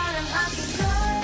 bottom off the floor.